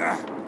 Ugh.